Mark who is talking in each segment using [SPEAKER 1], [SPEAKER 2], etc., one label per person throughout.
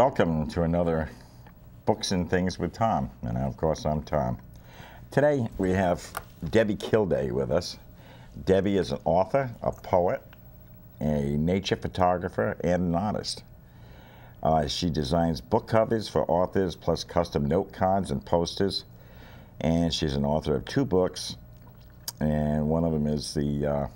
[SPEAKER 1] Welcome to another Books and Things with Tom. And of course, I'm Tom. Today we have Debbie Kilday with us. Debbie is an author, a poet, a nature photographer, and an artist. Uh, she designs book covers for authors, plus custom note cards and posters. And she's an author of two books, and one of them is the uh,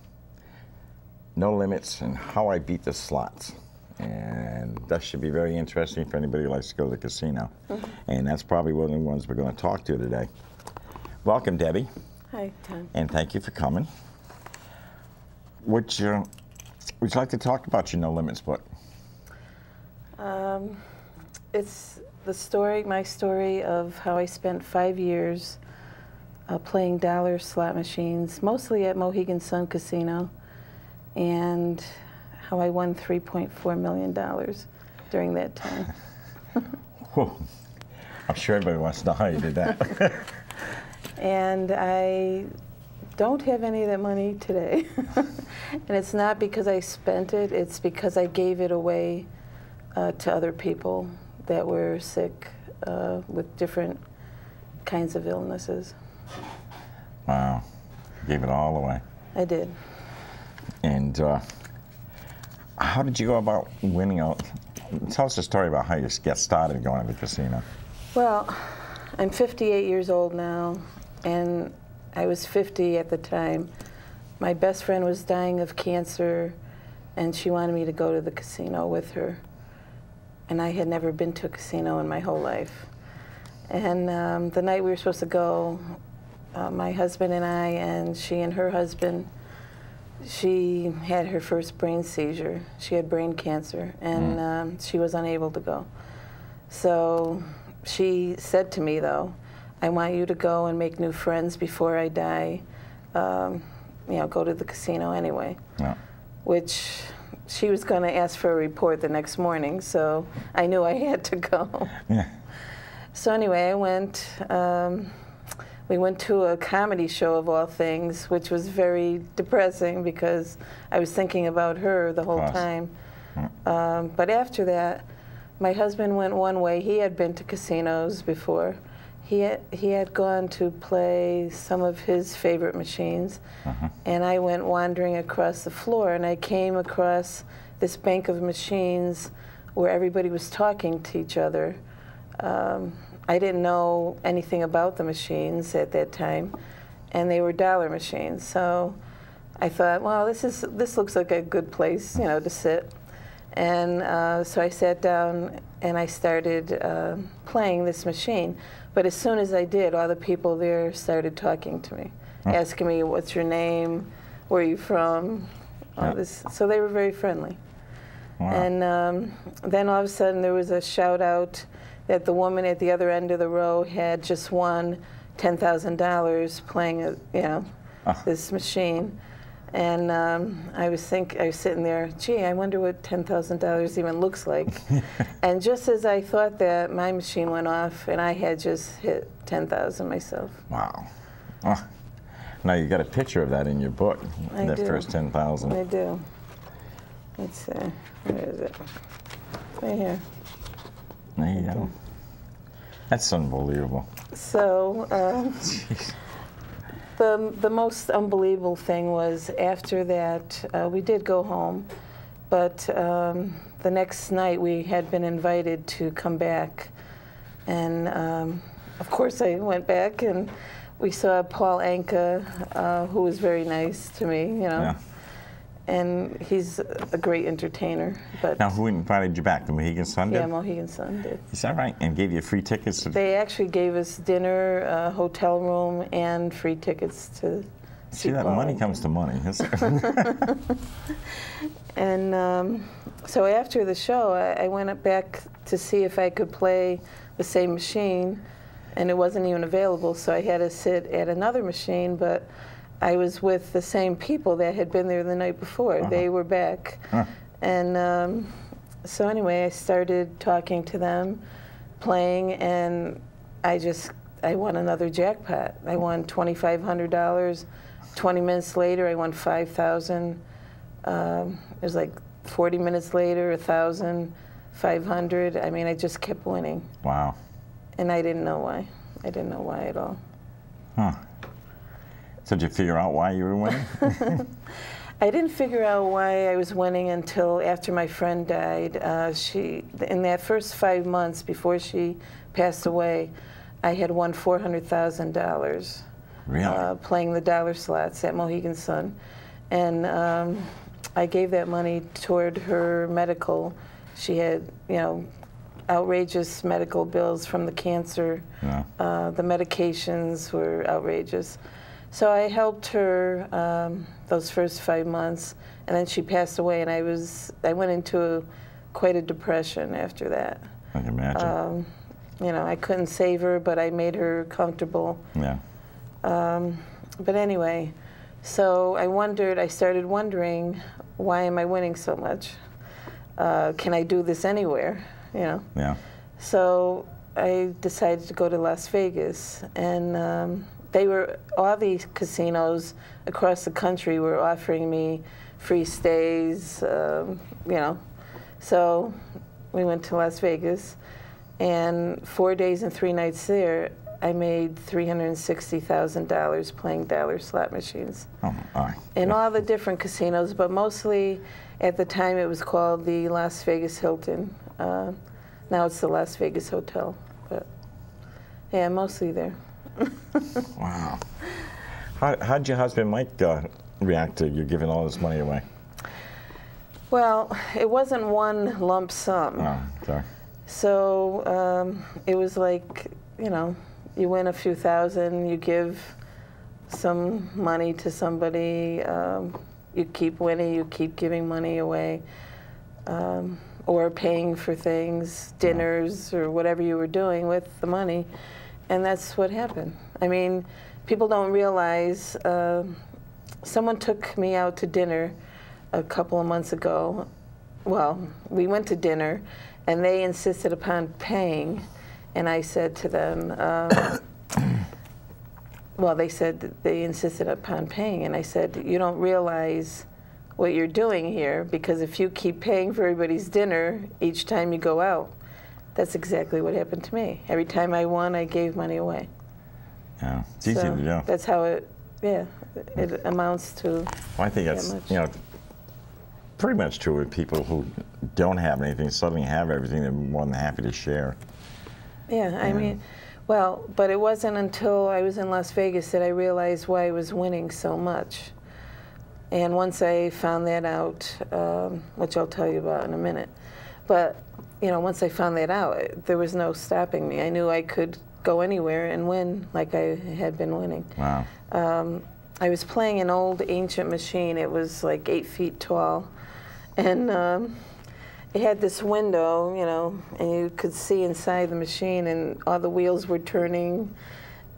[SPEAKER 1] No Limits and How I Beat the Slots. And that should be very interesting for anybody who likes to go to the casino.
[SPEAKER 2] Mm-hmm.
[SPEAKER 1] And that's probably one of the ones we're going to talk to today. Welcome, Debbie,
[SPEAKER 2] Hi, Tom.
[SPEAKER 1] and thank you for coming. Would you, would you like to talk about your No Limits book?
[SPEAKER 2] Um, it's the story, my story of how I spent five years uh, playing dollar slot machines, mostly at Mohegan Sun Casino, and how I won $3.4 million during that time.
[SPEAKER 1] Whew. I'm sure everybody wants to know how you did that.
[SPEAKER 2] And I don't have any of that money today. and it's not because I spent it, it's because I gave it away uh, to other people that were sick uh, with different kinds of illnesses.
[SPEAKER 1] wow. Gave it all away.
[SPEAKER 2] I did.
[SPEAKER 1] And uh, how did you go about winning out? Tell us a story about how you get started going to the casino.
[SPEAKER 2] Well, I'm 58 years old now, and I was 50 at the time. My best friend was dying of cancer, and she wanted me to go to the casino with her. And I had never been to a casino in my whole life. And um, the night we were supposed to go, uh, my husband and I, and she and her husband, she had her first brain seizure. She had brain cancer, and um, she was unable to go. So she said to me, though, I want you to go and make new friends before I die. Um, you know, go to the casino anyway.
[SPEAKER 1] Yeah.
[SPEAKER 2] Which she was going to ask for a report the next morning, so I knew I had to go.
[SPEAKER 1] Yeah.
[SPEAKER 2] So anyway, I went. Um, we went to a comedy show of all things, which was very depressing because I was thinking about her the whole time. Um, but after that, my husband went one way. He had been to casinos before. He had, he had gone to play some of his favorite machines, and I went wandering across the floor, and I came across this bank of machines where everybody was talking to each other. Um, I didn't know anything about the machines at that time, and they were dollar machines. So I thought, well, this is this looks like a good place, you know, to sit. And uh, so I sat down and I started uh, playing this machine. But as soon as I did, all the people there started talking to me, asking me, "What's your name? Where are you from?" All
[SPEAKER 1] Yeah.
[SPEAKER 2] this. So they were very friendly.
[SPEAKER 1] Wow.
[SPEAKER 2] And um, then all of a sudden there was a shout out that the woman at the other end of the row had just won $10,000 playing, a, you know,
[SPEAKER 1] Ah.
[SPEAKER 2] this machine. And um, I was think I was sitting there, gee, I wonder what $10,000 even looks like. and just as I thought that, my machine went off and I had just hit 10,000 myself.
[SPEAKER 1] wow. Oh. Now you got a picture of that in your book.
[SPEAKER 2] I
[SPEAKER 1] that
[SPEAKER 2] do.
[SPEAKER 1] first ten thousand.
[SPEAKER 2] I do. Let's see, where is it? Right here.
[SPEAKER 1] There you go. That's unbelievable.
[SPEAKER 2] So, um, the, the most unbelievable thing was after that, uh, we did go home, but um, the next night we had been invited to come back. And um, of course, I went back and we saw Paul Anka, uh, who was very nice to me, you know.
[SPEAKER 1] Yeah.
[SPEAKER 2] And he's a great entertainer. But
[SPEAKER 1] Now, who invited you back? The Mohegan Sun did?
[SPEAKER 2] yeah, Mohegan Sun did.
[SPEAKER 1] Is that right? And gave you free tickets? To,
[SPEAKER 2] They actually gave us dinner, a hotel room, and free tickets to
[SPEAKER 1] see that money comes to money.
[SPEAKER 2] And um, so after the show, I, I went back to see if I could play the same machine, and it wasn't even available. So I had to sit at another machine, but I was with the same people that had been there the night before. They were back,
[SPEAKER 1] Huh.
[SPEAKER 2] and um, so anyway, I started talking to them, playing, and I just I won another jackpot. I won twenty five hundred dollars. Twenty minutes later, I won five thousand. Um, it was like forty minutes later, a thousand. 500. I mean, I just kept winning.
[SPEAKER 1] Wow.
[SPEAKER 2] And I didn't know why. I didn't know why at all.
[SPEAKER 1] Huh. So did you figure out why you were winning?
[SPEAKER 2] I didn't figure out why I was winning until after my friend died. Uh, she, in that first five months before she passed away, I had won four hundred thousand dollars.
[SPEAKER 1] Really?
[SPEAKER 2] Uh, playing the dollar slots at Mohegan Sun, and um, I gave that money toward her medical. She had, you know, outrageous medical bills from the cancer.
[SPEAKER 1] Yeah.
[SPEAKER 2] Uh, the medications were outrageous. So I helped her um, those first five months, and then she passed away, and I was I went into a, quite a depression after that.
[SPEAKER 1] I can imagine.
[SPEAKER 2] Um, you know, I couldn't save her, but I made her comfortable.
[SPEAKER 1] yeah.
[SPEAKER 2] Um, But anyway, so I wondered. I started wondering, why am I winning so much? Uh, can I do this anywhere? You know.
[SPEAKER 1] Yeah.
[SPEAKER 2] So I decided to go to Las Vegas, and um, they were all these casinos across the country were offering me free stays, um, you know. So we went to Las Vegas, and four days and three nights there, I made three hundred and sixty thousand dollars playing dollar slot machines
[SPEAKER 1] Oh,
[SPEAKER 2] in all the different casinos, but mostly at the time it was called the Las Vegas Hilton. Uh, now it's the Las Vegas Hotel, but yeah, mostly there.
[SPEAKER 1] Wow. How, how'd your husband Mike uh, react to you giving all this money away?
[SPEAKER 2] Well, it wasn't one lump sum,
[SPEAKER 1] Oh, sorry.
[SPEAKER 2] so um, it was like you know, you win a few thousand, you give some money to somebody, um, you keep winning, you keep giving money away. um, or paying for things, dinners, or whatever you were doing with the money. And that's what happened. I mean, people don't realize uh, someone took me out to dinner a couple of months ago. Well, we went to dinner, and they insisted upon paying. And I said to them, uh, well, they said they insisted upon paying. And I said, you don't realize what you're doing here because if you keep paying for everybody's dinner each time you go out, that's exactly what happened to me. Every time I won, I gave money away.
[SPEAKER 1] Yeah. It's easy
[SPEAKER 2] So
[SPEAKER 1] to do.
[SPEAKER 2] That's how it, yeah, it amounts to.
[SPEAKER 1] Well, I think
[SPEAKER 2] that
[SPEAKER 1] that's you know pretty much true with people who don't have anything suddenly have everything. They're more than happy to share.
[SPEAKER 2] Yeah, I mean, well, but it wasn't until I was in Las Vegas that I realized why I was winning so much. And once I found that out, um, which I'll tell you about in a minute, but you know, once I found that out, there was no stopping me. I knew I could go anywhere and win like I had been winning.
[SPEAKER 1] Wow.
[SPEAKER 2] Um, I was playing an old ancient machine. It was like eight feet tall, and um, it had this window, you know, and you could see inside the machine, and all the wheels were turning,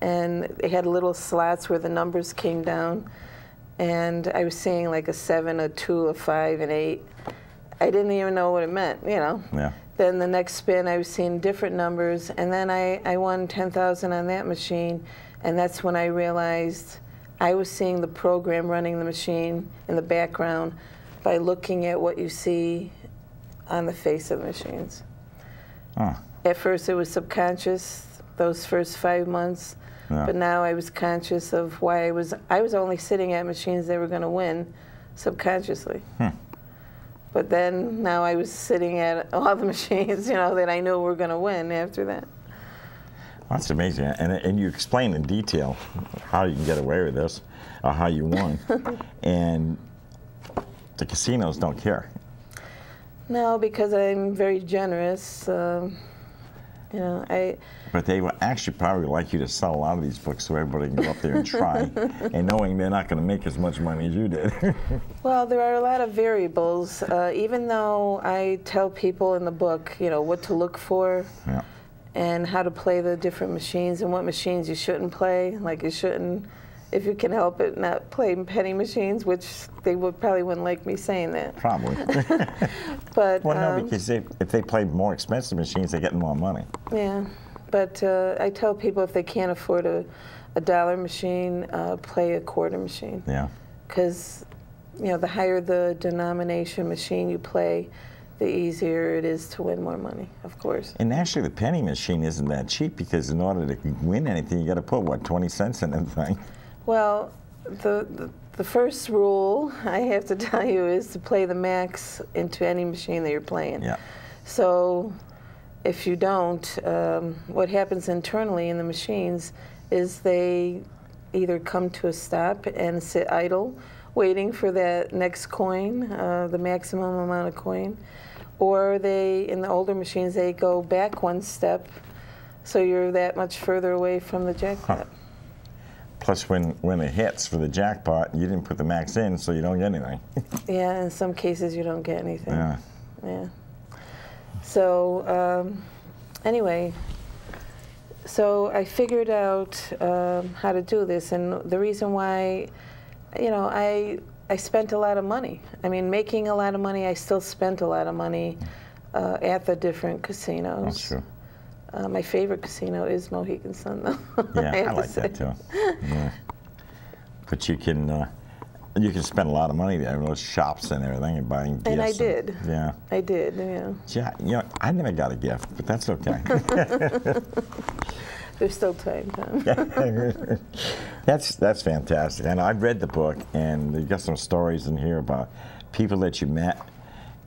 [SPEAKER 2] and it had little slots where the numbers came down, and I was seeing like a seven, a two, a five, an eight. I didn't even know what it meant, you know.
[SPEAKER 1] Yeah.
[SPEAKER 2] Then the next spin, I was seeing different numbers, and then I, I won 10,000 on that machine, and that's when I realized I was seeing the program running the machine in the background by looking at what you see on the face of the machines. At first, it was subconscious, those first five months,
[SPEAKER 1] Yeah.
[SPEAKER 2] but now I was conscious of why I was, I was only sitting at machines that were going to win subconsciously.
[SPEAKER 1] Hmm.
[SPEAKER 2] But then now I was sitting at all the machines, you know, that I knew were going to win after that.
[SPEAKER 1] That's amazing. And, and you explain in detail how you can get away with this, or how you won. and the casinos don't care.
[SPEAKER 2] No, because I'm very generous. Um, you know, I
[SPEAKER 1] But they would actually probably like you to sell a lot of these books so everybody can go up there and try, and knowing they're not going to make as much money as you did.
[SPEAKER 2] well, there are a lot of variables. Uh, even though I tell people in the book, you know, what to look for
[SPEAKER 1] yeah.
[SPEAKER 2] and how to play the different machines and what machines you shouldn't play. Like you shouldn't, if you can help it, not play penny machines, which they would probably wouldn't like me saying that.
[SPEAKER 1] Probably.
[SPEAKER 2] But
[SPEAKER 1] well, no,
[SPEAKER 2] um,
[SPEAKER 1] because they, if they play more expensive machines, they're getting more money.
[SPEAKER 2] Yeah, but uh, I tell people if they can't afford a, a dollar machine, uh, play a quarter machine.
[SPEAKER 1] Yeah.
[SPEAKER 2] Because, you know, the higher the denomination machine you play, the easier it is to win more money, of course.
[SPEAKER 1] And actually, the penny machine isn't that cheap because in order to win anything, you got to put what 20 cents in that thing.
[SPEAKER 2] Well, the, the the first rule I have to tell you is to play the max into any machine that you're playing.
[SPEAKER 1] Yeah.
[SPEAKER 2] So if you don't, um, what happens internally in the machines is they either come to a stop and sit idle, waiting for that next coin, uh, the maximum amount of coin, or they, in the older machines, they go back one step, so you're that much further away from the jackpot. Huh.
[SPEAKER 1] Plus, when, when it hits for the jackpot, you didn't put the max in, so you don't get anything.
[SPEAKER 2] yeah, in some cases, you don't get anything.
[SPEAKER 1] Yeah.
[SPEAKER 2] Yeah. So, um, anyway, so I figured out um, how to do this, and the reason why, you know, I I spent a lot of money. I mean, making a lot of money, I still spent a lot of money uh, at the different casinos.
[SPEAKER 1] That's true.
[SPEAKER 2] Uh, my favorite casino is Mohegan Sun, though.
[SPEAKER 1] Yeah, I, I like that too. Yeah. But you can uh, you can spend a lot of money there, those shops and everything, and buying gifts.
[SPEAKER 2] And I did.
[SPEAKER 1] And, yeah.
[SPEAKER 2] I did. Yeah.
[SPEAKER 1] Yeah. You know, I never got a gift, but that's okay.
[SPEAKER 2] There's still time, Tom.
[SPEAKER 1] that's that's fantastic. And I've read the book, and you got some stories in here about people that you met.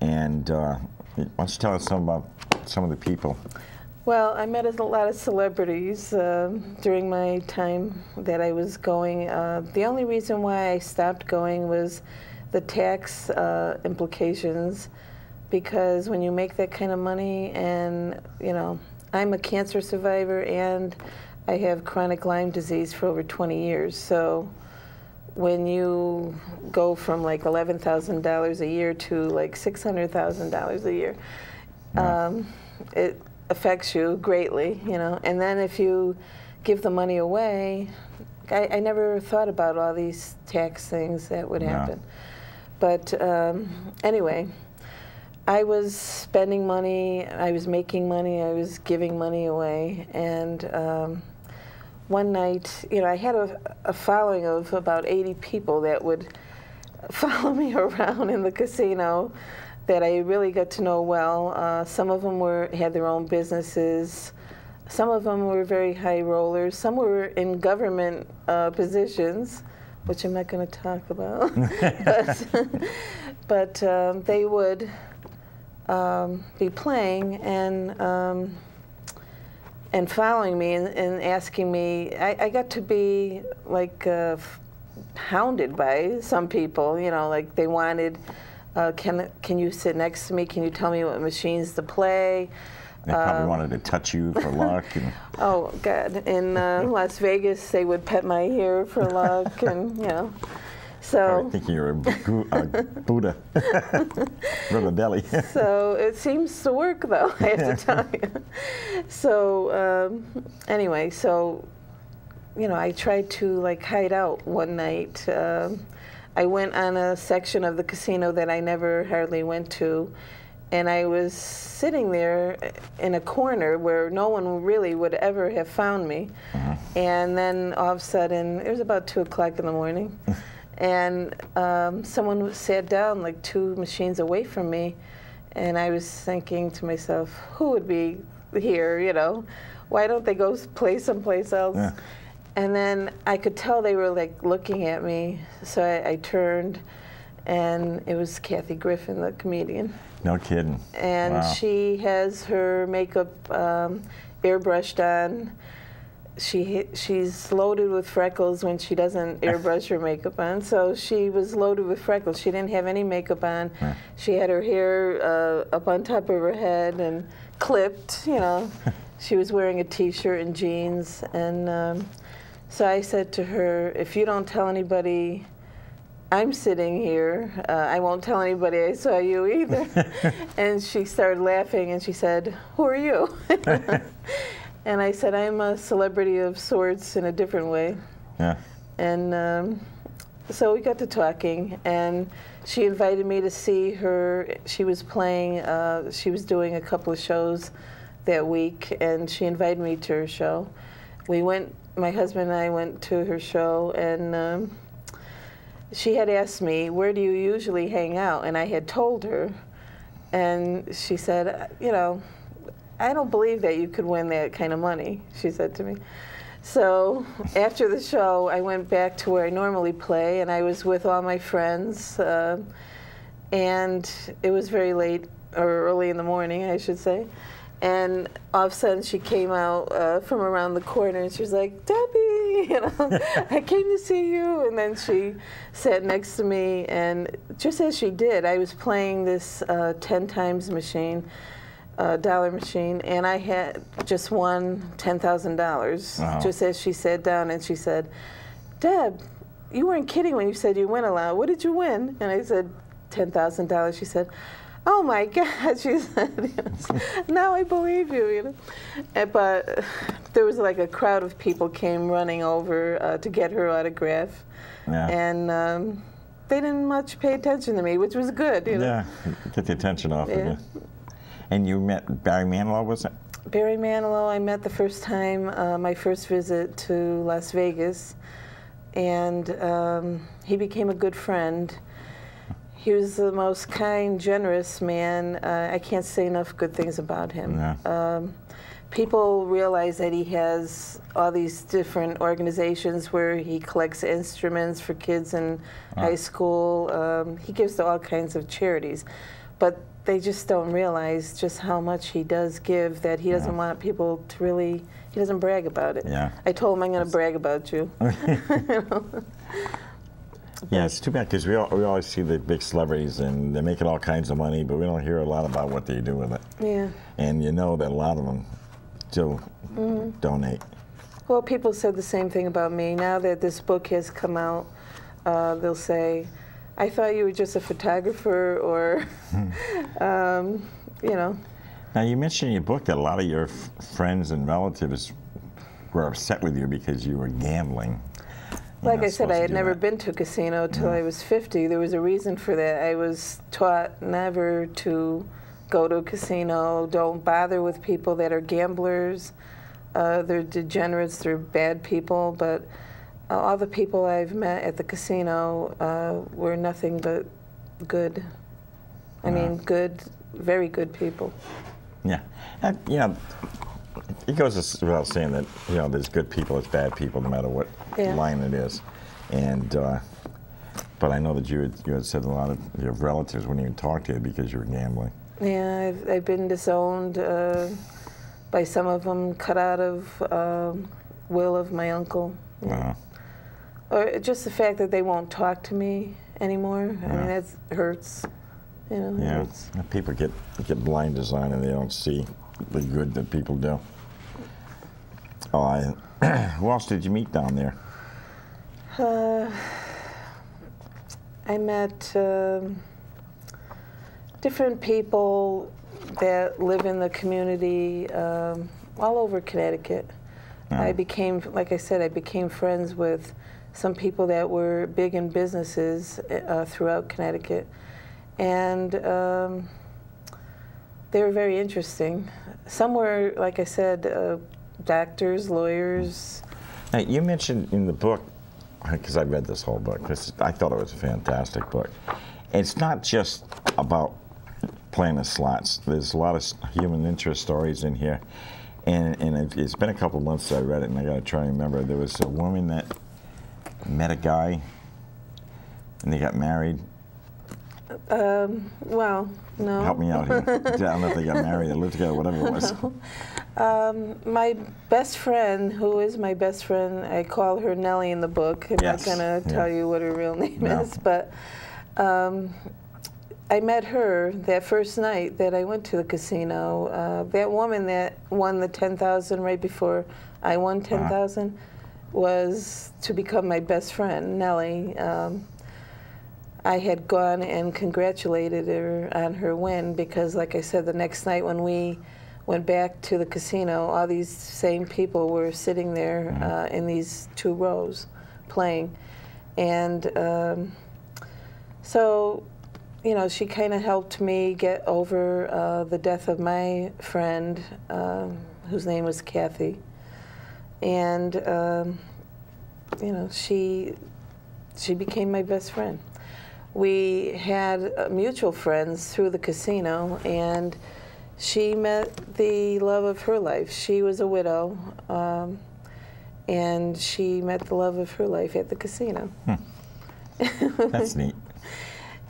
[SPEAKER 1] And uh, why don't you tell us some about some of the people?
[SPEAKER 2] Well, I met a lot of celebrities uh, during my time that I was going. Uh, the only reason why I stopped going was the tax uh, implications, because when you make that kind of money, and you know, I'm a cancer survivor and I have chronic Lyme disease for over 20 years, so when you go from like $11,000 a year to like $600,000 a year, um, it affects you greatly, you know. And then if you give the money away, I, I never thought about all these tax things that would happen. But um, anyway, I was spending money, I was making money, I was giving money away, and um, one night, you know, I had a, a following of about 80 people that would follow me around in the casino that I really got to know well. Uh, some of them were had their own businesses. Some of them were very high rollers. Some were in government uh, positions, which I'm not going to talk about. but, but um, they would um, be playing and um, and following me and, and asking me. I, I, got to be like uh, hounded by some people. You know, like they wanted uh, can can you sit next to me? Can you tell me what machines to play?
[SPEAKER 1] They probably um, wanted to touch you for luck.
[SPEAKER 2] Oh God! In uh, Las Vegas, they would pet my hair for luck, and you know. So
[SPEAKER 1] I think you're a, a Buddha, Brother Deli.
[SPEAKER 2] so it seems to work, though. I have to tell you. So um, anyway, so you know, I tried to like hide out one night. Um, I went on a section of the casino that I never hardly went to, and I was sitting there in a corner where no one really would ever have found me. Uh-huh. And then all of a sudden, it was about two o'clock in the morning, and um, someone sat down like two machines away from me, and I was thinking to myself, who would be here? You know, why don't they go play someplace else? Yeah. And then I could tell they were like looking at me, so I, I turned, and it was Kathy Griffin, the comedian.
[SPEAKER 1] No kidding.
[SPEAKER 2] And wow. she has her makeup um, airbrushed on. She she's loaded with freckles when she doesn't airbrush her makeup on. So she was loaded with freckles. She didn't have any makeup on. Yeah. She had her hair uh, up on top of her head and clipped. You know, she was wearing a t-shirt and jeans and. Um, so I said to her, if you don't tell anybody I'm sitting here, uh, I won't tell anybody I saw you either. and she started laughing and she said, Who are you? and I said, I'm a celebrity of sorts in a different way.
[SPEAKER 1] Yeah.
[SPEAKER 2] And um, so we got to talking, and she invited me to see her. She was playing, uh, she was doing a couple of shows that week, and she invited me to her show. We went my husband and I went to her show, and um, she had asked me, "Where do you usually hang out?" And I had told her, And she said, you know, I don't believe that you could win that kind of money, she said to me. So after the show, I went back to where I normally play, and I was with all my friends. Uh, and it was very late, or early in the morning, I should say. And all of a sudden, she came out uh, from around the corner, and she was like, "Debbie, you know, I came to see you." And then she sat next to me, and just as she did, I was playing this uh, ten times machine uh, dollar machine, and I had just won ten thousand dollars.
[SPEAKER 1] Wow.
[SPEAKER 2] Just as she sat down, and she said, "Deb, you weren't kidding when you said you win a lot. What did you win?" And I said, ten thousand dollars." She said. Oh my God! She said, "Now I believe you." You know, And- but there was like a crowd of people came running over uh, to get her autograph,
[SPEAKER 1] Yeah.
[SPEAKER 2] and um, they didn't much pay attention to me, which was good. You know?
[SPEAKER 1] yeah. Get the attention off
[SPEAKER 2] Yeah.
[SPEAKER 1] of you. And you met Barry Manilow, was it?
[SPEAKER 2] Barry Manilow, I met the first time, uh, my first visit to Las Vegas, and um, he became a good friend. He was the most kind, generous man. Uh, I can't say enough good things about him.
[SPEAKER 1] Yeah.
[SPEAKER 2] Um, people realize that he has all these different organizations where he collects instruments for kids in high school. Um, he gives to all kinds of charities, but they just don't realize just how much he does give. That he doesn't
[SPEAKER 1] Yeah.
[SPEAKER 2] want people to really. He doesn't brag about it.
[SPEAKER 1] Yeah.
[SPEAKER 2] I told him I'm going to brag about you.
[SPEAKER 1] Yeah, it's too bad because we, we always see the big celebrities and they're making all kinds of money, but we don't hear a lot about what they do with it.
[SPEAKER 2] yeah.
[SPEAKER 1] And you know that a lot of them still
[SPEAKER 2] Mm-hmm.
[SPEAKER 1] donate.
[SPEAKER 2] Well, people said the same thing about me. Now that this book has come out, uh, they'll say, I thought you were just a photographer or, um, you know.
[SPEAKER 1] Now, you mentioned in your book that a lot of your f- friends and relatives were upset with you because you were gambling.
[SPEAKER 2] Like I said, I had never
[SPEAKER 1] that.
[SPEAKER 2] been to a casino till
[SPEAKER 1] Yeah.
[SPEAKER 2] I was 50. There was a reason for that. I was taught never to go to a casino. Don't bother with people that are gamblers. Uh, they're degenerates. They're bad people. But uh, all the people I've met at the casino uh, were nothing but good. I
[SPEAKER 1] Yeah.
[SPEAKER 2] mean, good, very good people.
[SPEAKER 1] Yeah. And, you know, it goes without saying that, you know, there's good people, there's bad people, no matter what
[SPEAKER 2] Yeah.
[SPEAKER 1] line it is. And, uh, but I know that you had, you had said a lot of your relatives wouldn't even talk to you because you were gambling.
[SPEAKER 2] Yeah, I've, I've been disowned uh, by some of them, cut out of um, will of my uncle.
[SPEAKER 1] Uh,
[SPEAKER 2] Or just the fact that they won't talk to me anymore. I mean, that hurts. You know,
[SPEAKER 1] yeah.
[SPEAKER 2] hurts.
[SPEAKER 1] People get, get blinders on and they don't see the good that people do. Oh, I, who else did you meet down there?
[SPEAKER 2] Uh, I met um, different people that live in the community um, all over Connecticut.
[SPEAKER 1] Yeah.
[SPEAKER 2] I became, like I said, I became friends with some people that were big in businesses uh, throughout Connecticut. And um, they were very interesting. Some were, like I said, uh, doctors, lawyers.
[SPEAKER 1] Now, you mentioned in the book, because I read this whole book, this, I thought it was a fantastic book. It's not just about playing the slots. There's a lot of human interest stories in here. And, and it, it's been a couple months since I read it, and I got to try and remember. There was a woman that met a guy, and they got married.
[SPEAKER 2] Um, well, no.
[SPEAKER 1] Help me out here. I don't know if they got married or lived together, whatever it was.
[SPEAKER 2] Um, my best friend, who is my best friend, I call her Nellie in the book. I'm
[SPEAKER 1] Yes,
[SPEAKER 2] not going to
[SPEAKER 1] yeah.
[SPEAKER 2] tell you what her real name
[SPEAKER 1] No.
[SPEAKER 2] is, but um, I met her that first night that I went to the casino. Uh, that woman that won the 10000 right before I won 10000 was to become my best friend, Nellie. Um, I had gone and congratulated her on her win because, like I said, the next night when we went back to the casino, all these same people were sitting there uh, in these two rows playing. And um, so, you know, she kind of helped me get over uh, the death of my friend, um, whose name was Kathy. And, um, you know, she, she became my best friend. we had uh, mutual friends through the casino, and she met the love of her life. She was a widow, um, and she met the love of her life at the casino.
[SPEAKER 1] That's neat.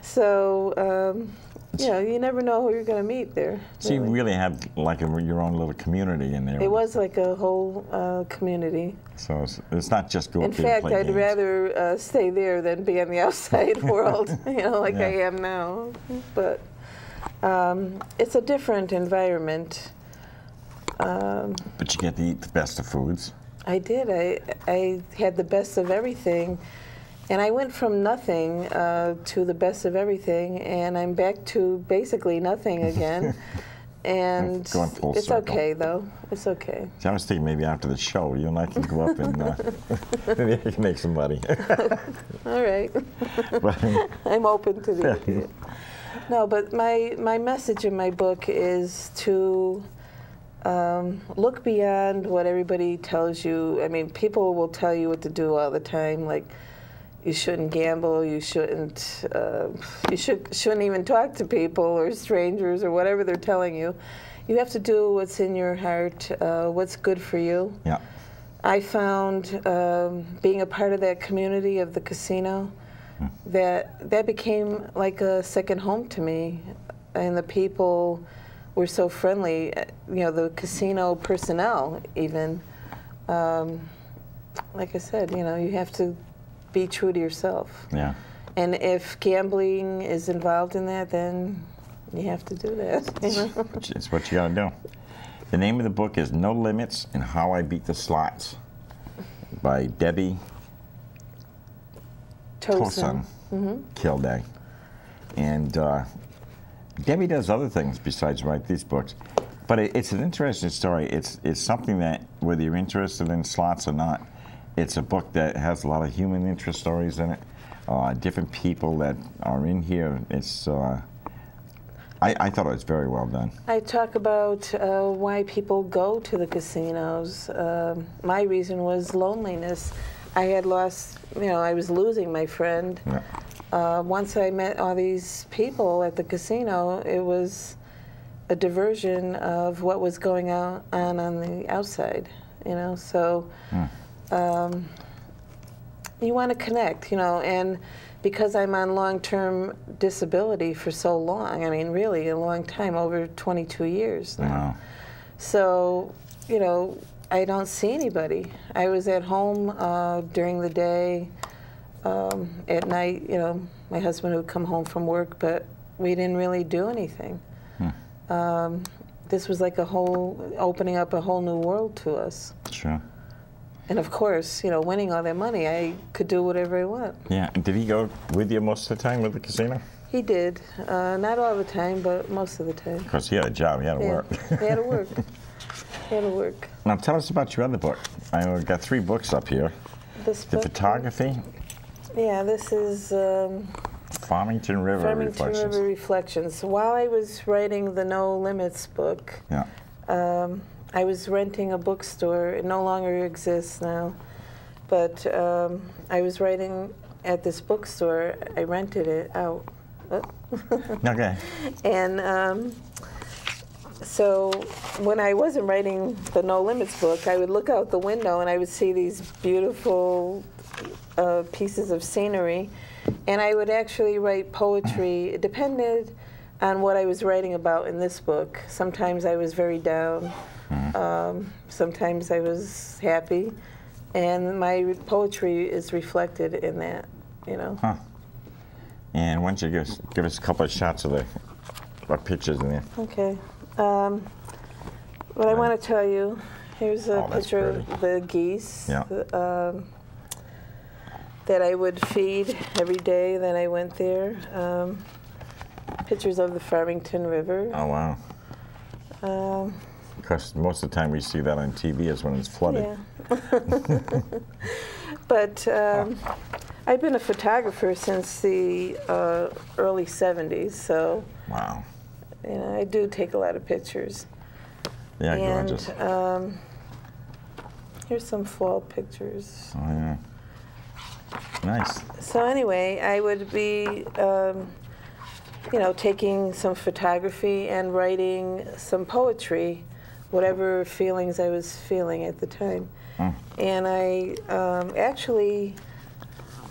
[SPEAKER 2] So, um, you know, you never know who you're going to meet there.
[SPEAKER 1] So you
[SPEAKER 2] really.
[SPEAKER 1] really have like a, your own little community in there.
[SPEAKER 2] It was like a whole uh, community.
[SPEAKER 1] So it's, it's not just go
[SPEAKER 2] In
[SPEAKER 1] up there and
[SPEAKER 2] fact, I'd
[SPEAKER 1] games.
[SPEAKER 2] rather uh, stay there than be in the outside world, you know, like I am now. But um, it's a different environment. Um,
[SPEAKER 1] But you get to eat the best of foods.
[SPEAKER 2] I did. I I had the best of everything, and I went from nothing uh, to the best of everything, and I'm back to basically nothing again. and
[SPEAKER 1] Going full
[SPEAKER 2] it's
[SPEAKER 1] circle.
[SPEAKER 2] okay though. It's okay.
[SPEAKER 1] See, I was thinking maybe after the show, you and I can go up and uh, maybe I can make some money.
[SPEAKER 2] All right.
[SPEAKER 1] but,
[SPEAKER 2] I'm open to the idea. No, but my my message in my book is to um, look beyond what everybody tells you. I mean, people will tell you what to do all the time, like you shouldn't gamble, you shouldn't, uh, you should shouldn't even talk to people or strangers or whatever they're telling you. You have to do what's in your heart, uh, what's good for you.
[SPEAKER 1] yeah.
[SPEAKER 2] I found um, being a part of that community of the casino that that became like a second home to me, and the people were so friendly. uh, You know, the casino personnel even. Um, like I said, you know, you have to be true to yourself,
[SPEAKER 1] Yeah.
[SPEAKER 2] and if gambling is involved in that, then you have to do that. You know?
[SPEAKER 1] It's what you got to do. The name of the book is No Limits and How I Beat the Slots by Debbie Tosun Kilday. And uh, Debbie does other things besides write these books. But it, it's an interesting story. It's, it's something that, whether you're interested in slots or not, it's a book that has a lot of human interest stories in it. Uh, different people that are in here. It's, uh, I, I thought it was very well done.
[SPEAKER 2] I talk about uh, why people go to the casinos. Um my reason was loneliness. I had lost, you know, I was losing my friend.
[SPEAKER 1] Yeah.
[SPEAKER 2] Uh, once I met all these people at the casino, it was a diversion of what was going on on, on the outside, you know. So um, you want to connect, you know, and because I'm on long-term disability for so long, I mean, really a long time, over 22 years now.
[SPEAKER 1] Wow.
[SPEAKER 2] So, you know, I don't see anybody. I was at home uh, during the day. Um, at night, you know, my husband would come home from work, but we didn't really do anything. Um, this was like a whole, opening up a whole new world to us.
[SPEAKER 1] Sure.
[SPEAKER 2] And of course, you know, winning all that money, I could do whatever I want.
[SPEAKER 1] Yeah. and Did he go with you most of the time with the casino?
[SPEAKER 2] He did. Uh, not all the time, but most of the time.
[SPEAKER 1] Because he had a job. He had to
[SPEAKER 2] Yeah,
[SPEAKER 1] work.
[SPEAKER 2] he had to work. To work.
[SPEAKER 1] now tell us about your other book. I've got three books up here.
[SPEAKER 2] This
[SPEAKER 1] The
[SPEAKER 2] book-
[SPEAKER 1] photography,
[SPEAKER 2] Yeah, this is um,
[SPEAKER 1] Farmington River
[SPEAKER 2] Farmington
[SPEAKER 1] Reflections.
[SPEAKER 2] River Reflections. While I was writing the No Limits book,
[SPEAKER 1] Yeah.
[SPEAKER 2] um, I was renting a bookstore. It no longer exists now, but um, I was writing at this bookstore. I rented it out. Oh.
[SPEAKER 1] Okay.
[SPEAKER 2] And um, so when I wasn't writing the No Limits book, I would look out the window and I would see these beautiful uh, pieces of scenery. And I would actually write poetry. It depended on what I was writing about in this book. Sometimes I was very down, um, sometimes I was happy. And my poetry is reflected in that, you know.
[SPEAKER 1] Huh. And why don't you give us, give us a couple of shots of the what pictures in there?
[SPEAKER 2] Okay. Um, what I want to tell you, here's a
[SPEAKER 1] Oh,
[SPEAKER 2] picture of the geese
[SPEAKER 1] Yeah.
[SPEAKER 2] um, that I would feed every day that I went there. Um, pictures of the Farmington River.
[SPEAKER 1] Oh wow.
[SPEAKER 2] Um,
[SPEAKER 1] Because most of the time we see that on TV is when it's flooded.
[SPEAKER 2] yeah. but um, I've been a photographer since the uh, early 70s, so
[SPEAKER 1] Wow.
[SPEAKER 2] You know, I do take a lot of pictures.
[SPEAKER 1] Yeah,
[SPEAKER 2] and
[SPEAKER 1] gorgeous.
[SPEAKER 2] um, here's some fall pictures.
[SPEAKER 1] Oh yeah. Nice.
[SPEAKER 2] So anyway, I would be, um, you know, taking some photography and writing some poetry, whatever feelings I was feeling at the time.
[SPEAKER 1] Mm.
[SPEAKER 2] And I um, actually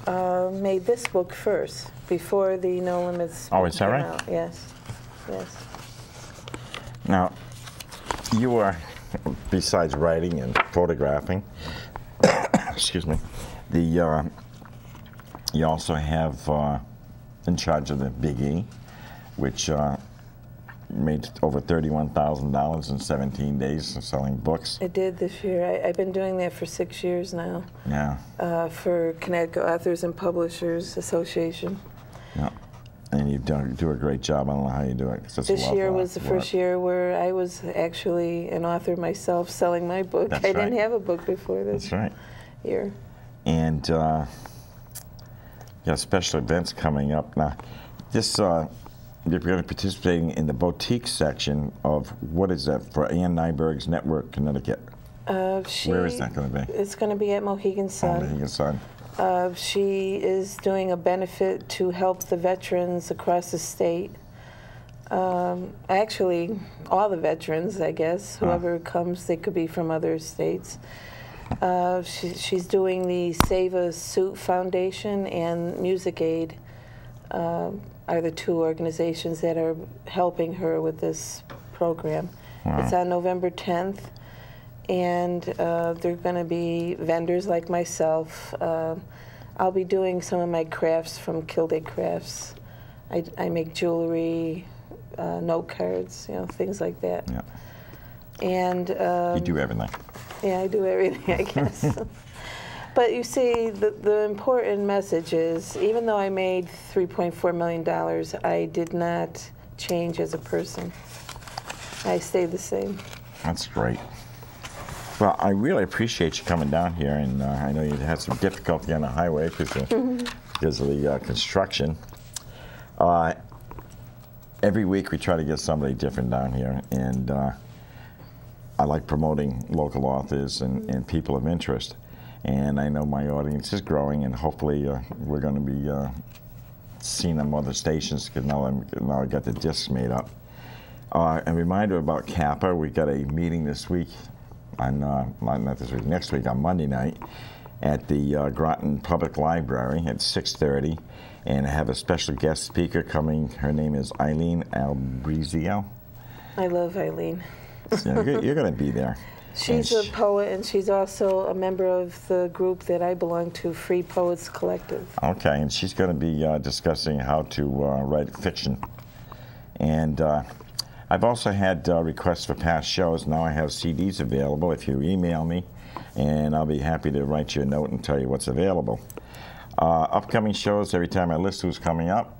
[SPEAKER 2] uh, made this book first, before the No Limits.
[SPEAKER 1] Oh, is that right?
[SPEAKER 2] out. Yes, yes.
[SPEAKER 1] Now, you are, besides writing and photographing, excuse me, the uh, you also have uh, in charge of the Big E, which uh, made over thirty-one thousand dollars in seventeen days of selling books.
[SPEAKER 2] I did this year. I, I've been doing that for six years now
[SPEAKER 1] Yeah,
[SPEAKER 2] uh, for Connecticut Authors and Publishers Association.
[SPEAKER 1] yeah. And you do, do a great job. I don't know how you do it.
[SPEAKER 2] This year was the first year where I was actually an author myself selling my book.
[SPEAKER 1] That's
[SPEAKER 2] I didn't have a book before this
[SPEAKER 1] That's right.
[SPEAKER 2] year.
[SPEAKER 1] and uh, you got special events coming up. Now, this uh, you're going to be participating in the boutique section of what is that for Ann Nyberg's Network, Connecticut.
[SPEAKER 2] Uh, she,
[SPEAKER 1] Where is that going to be?
[SPEAKER 2] It's going to be at Mohegan
[SPEAKER 1] Oh, Mohegan Sun.
[SPEAKER 2] Uh, she is doing a benefit to help the veterans across the state. Um, actually, all the veterans, I guess, whoever comes, they could be from other states. Uh, she, she's doing the Save a Suit Foundation and Music Aid um, are the two organizations that are helping her with this program. It's on November 10th and uh, there are going to be vendors like myself. Um I'll be doing some of my crafts from Kilday Crafts. I, I make jewelry, uh, note cards, you know, things like that.
[SPEAKER 1] Yeah,
[SPEAKER 2] And um,
[SPEAKER 1] you do everything.
[SPEAKER 2] yeah, I do everything, I guess. but you see, the, the important message is even though I made $3.4 million, I did not change as a person. I stayed the same.
[SPEAKER 1] That's great. Well, I really appreciate you coming down here, and uh, I know you had some difficulty on the highway because of, because of the uh, construction. Uh, every week we try to get somebody different down here, and uh, I like promoting local authors and, and people of interest. And I know my audience is growing, and hopefully uh, we're going to be uh, seen on other stations because now, I'm, now I got the discs made up. Uh, a reminder about CAPA, we got a meeting this week, on uh, not this week, next week on Monday night, at the uh, Groton Public Library at 6:30, and I have a special guest speaker coming. Her name is Eileen Albrizio.
[SPEAKER 2] I love Eileen.
[SPEAKER 1] So you're, you're going to be there.
[SPEAKER 2] She's
[SPEAKER 1] And
[SPEAKER 2] a poet, and she's also a member of the group that I belong to, Free Poets Collective.
[SPEAKER 1] Okay, and she's going to be uh, discussing how to uh, write fiction. And uh, I've also had uh, requests for past shows. Now I have CDs available if you email me, and I'll be happy to write you a note and tell you what's available. Uh, upcoming shows, every time I list who's coming up,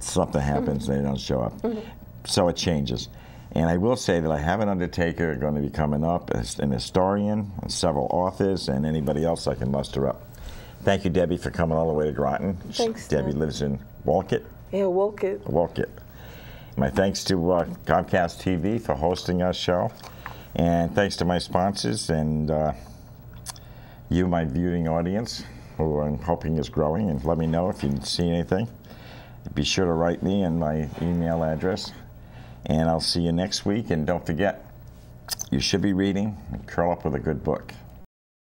[SPEAKER 1] something happens, and they don't show up. So it changes. And I will say that I have an undertaker going to be coming up, as an historian, several authors, and anybody else I can muster up. Thank you, Debbie, for coming all the way to Groton.
[SPEAKER 2] Thanks,
[SPEAKER 1] Debbie
[SPEAKER 2] Tom.
[SPEAKER 1] lives in Walcott.
[SPEAKER 2] Yeah, Wolcott.
[SPEAKER 1] Walcott. My thanks to uh, Comcast TV for hosting our show. And thanks to my sponsors and uh, you, my viewing audience, who I'm hoping is growing. And let me know if you see anything. Be sure to write me and my email address. And I'll see you next week. And don't forget, you should be reading and curl up with a good book.